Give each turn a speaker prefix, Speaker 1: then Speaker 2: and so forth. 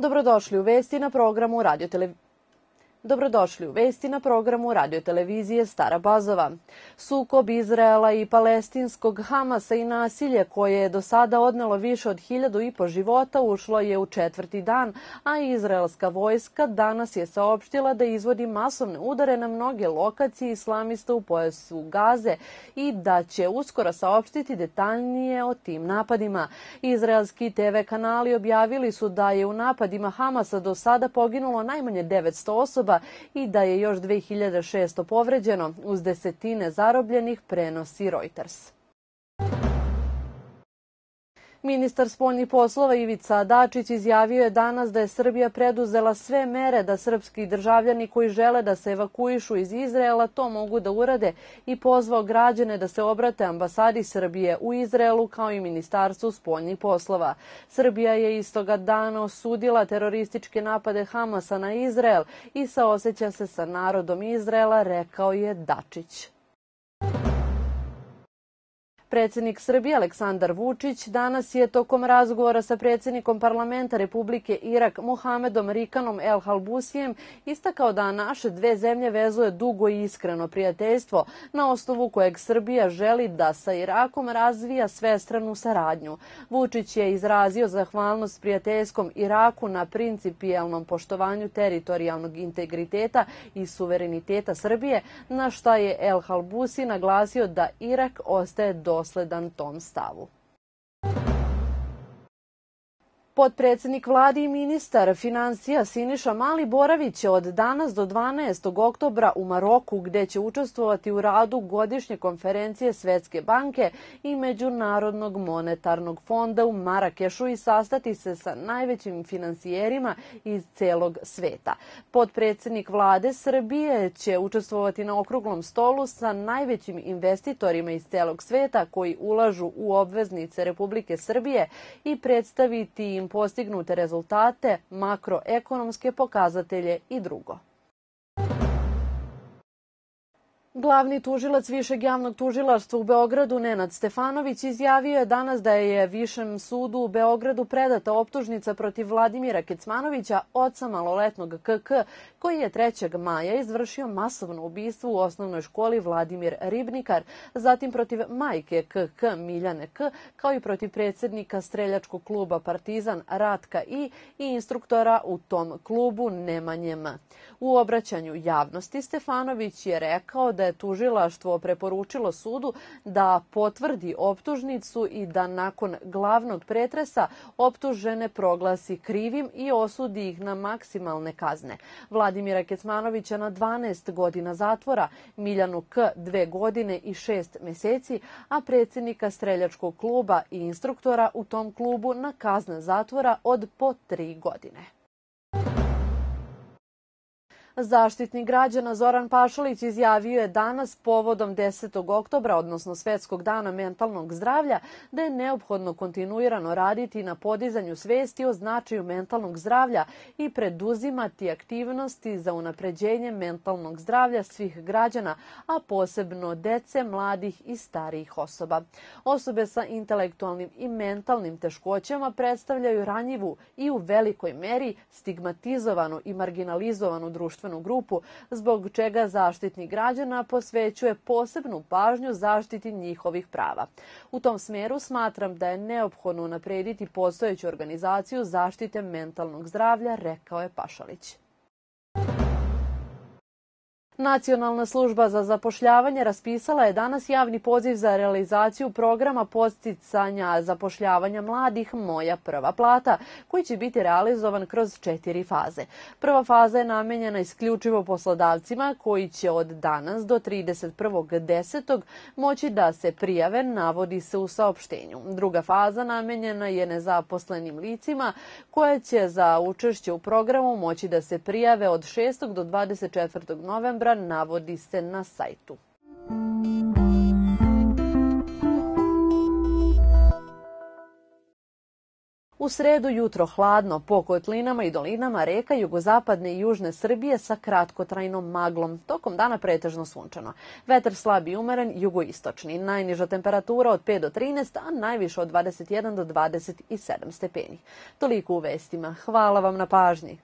Speaker 1: Dobrodošli u vesti na programu Radio Televizije. Dobrodošli u vesti na programu radiotelevizije Stara Bazova. Sukob Izraela i palestinskog Hamasa i nasilje koje je do sada odnelo više od hiljadu i po života ušlo je u četvrti dan, a izraelska vojska danas je saopštila da izvodi masovne udare na mnoge lokacije islamista u pojasu Gaze i da će uskoro saopštiti detaljnije o tim napadima. Izraelski TV kanali objavili su da je u napadima Hamasa do sada poginulo najmanje 900 osoba osoba i da je još 2600 povređeno, uz desetine zarobljenih prenosi Reuters. Ministar spoljnih poslova Ivica Dačić izjavio je danas da je Srbija preduzela sve mere da srpski državljani koji žele da se evakuišu iz Izraela to mogu da urade i pozvao građane da se obrate ambasadi Srbije u Izraelu kao i Ministarstvu spoljnih poslova. Srbija je istoga dana osudila terorističke napade Hamasa na Izrael i saoseća se sa narodom Izraela, rekao je Dačić. Predsednik Srbije Aleksandar Vučić danas je tokom razgovora sa predsednikom parlamenta Republike Irak Muhamedom Rikanom El Halbusijem istakao da naše dve zemlje vezuje dugo i iskreno prijateljstvo na osnovu kojeg Srbija želi da sa Irakom razvija svestranu saradnju. Vučić je izrazio zahvalnost prijateljskom Iraku na principijelnom poštovanju teritorijalnog integriteta i suvereniteta Srbije, na šta je El Halbusi naglasio da Irak ostaje do dosledan tom stavu. Potpredsednik vladi i ministar financija Siniša Mali boraviće od danas do 12. oktobra u Maroku gde će učestvovati u radu godišnje konferencije Svetske banke i Međunarodnog monetarnog fonda u Marakešu i sastati se sa najvećim finansijerima iz celog sveta. Potpredsednik vlade Srbije će učestvovati na okruglom stolu sa najvećim investitorima iz celog sveta koji ulažu u obveznice Republike Srbije i predstaviti im postignute rezultate, makroekonomske pokazatelje i drugo. Glavni tužilac Višeg javnog tužilaštva u Beogradu Nenad Stefanović izjavio je danas da je Višem sudu u Beogradu predata optužnica protiv Vladimira Kecmanovića, oca maloletnog KK, koji je 3. maja izvršio masovno ubistvo u osnovnoj školi Vladimir Ribnikar, zatim protiv majke KK Miljane K, kao i protiv predsednika streljačkog kluba Partizan Ratka I i instruktora u tom klubu Nemanje M. U obraćanju javnosti Stefanović je rekao da je tužilaštvo preporučilo sudu da potvrdi optužnicu i da nakon glavnog pretresa optužene proglasi krivim i osudi ih na maksimalne kazne. Vladimira Kecmanovića na 12 godina zatvora, Miljanu K. dve godine i šest meseci, a predsednika streljačkog kluba i instruktora u tom klubu na kazne zatvora od po tri godine. Zaštitnik građana Zoran Pašalić izjavio je danas povodom 10. oktobra, odnosno Svetskog dana mentalnog zdravlja, da je neophodno kontinuirano raditi na podizanju svesti o značaju mentalnog zdravlja i preduzimati aktivnosti za unapređenje mentalnog zdravlja svih građana, a posebno dece, mladih i starijih osoba. Osobe sa intelektualnim i mentalnim teškoćama predstavljaju ranjivu i u velikoj meri stigmatizovanu i marginalizovanu društvenu društvenu grupu, zbog čega zaštitnik građana posvećuje posebnu pažnju zaštiti njihovih prava. U tom smeru smatram da je neophodno naprediti postojeću organizaciju zaštite mentalnog zdravlja, rekao je Pašalić. Nacionalna služba za zapošljavanje raspisala je danas javni poziv za realizaciju programa posticanja zapošljavanja mladih Moja prva plata, koji će biti realizovan kroz četiri faze. Prva faza je namenjena isključivo poslodavcima koji će od danas do 31.10. moći da se prijave, navodi se u saopštenju. Druga faza namenjena je nezaposlenim licima koje će za učešće u programu moći da se prijave od 6. do 24. novembra navodi se na sajtu. U sredu jutro hladno po kotlinama i dolinama reka jugozapadne i južne Srbije sa kratkotrajnom maglom. Tokom dana pretežno sunčano. Vetar slab i umeren, jugoistočni. Najniža temperatura od 5 do 13, a najviše od 21 do 27 stepeni. Toliko u vestima. Hvala vam na pažnji.